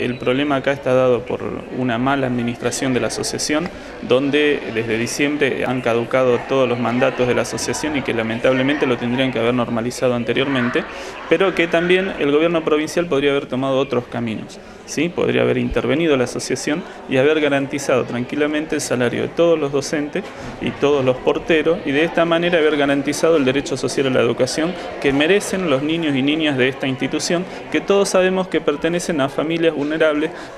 El problema acá está dado por una mala administración de la asociación, donde desde diciembre han caducado todos los mandatos de la asociación y que lamentablemente lo tendrían que haber normalizado anteriormente, pero que también el gobierno provincial podría haber tomado otros caminos. ¿sí? Podría haber intervenido la asociación y haber garantizado tranquilamente el salario de todos los docentes y todos los porteros y de esta manera haber garantizado el derecho social a la educación que merecen los niños y niñas de esta institución, que todos sabemos que pertenecen a familias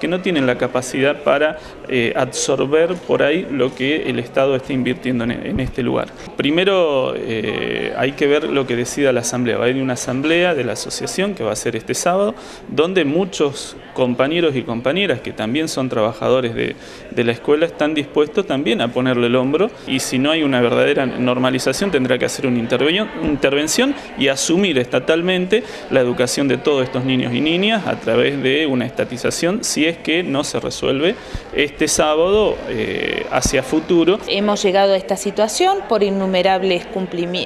que no tienen la capacidad para eh, absorber por ahí lo que el Estado está invirtiendo en, este lugar. Primero eh, hay que ver lo que decida la Asamblea. Va a haber una asamblea de la asociación que va a ser este sábado, donde muchos compañeros y compañeras que también son trabajadores de, de la escuela están dispuestos también a ponerle el hombro y si no hay una verdadera normalización tendrá que hacer una intervención y asumir estatalmente la educación de todos estos niños y niñas a través de una estatización si es que no se resuelve este sábado eh, hacia futuro. Hemos llegado a esta situación por innumerables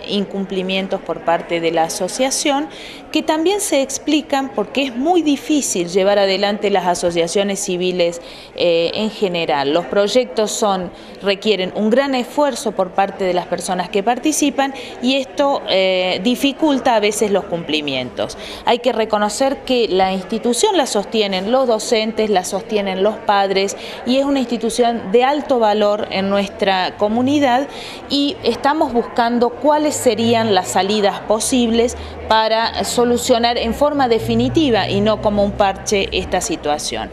incumplimientos por parte de la asociación que también se explican porque es muy difícil llevar adelante las asociaciones civiles eh, en general. Los proyectos son, requieren un gran esfuerzo por parte de las personas que participan y esto eh, dificulta a veces los cumplimientos. Hay que reconocer que la institución la sostienen los docentes, la sostienen los padres y es una institución de alto valor en nuestra comunidad y estamos buscando cuáles serían las salidas posibles para solucionar en forma definitiva y no como un parche esta situación.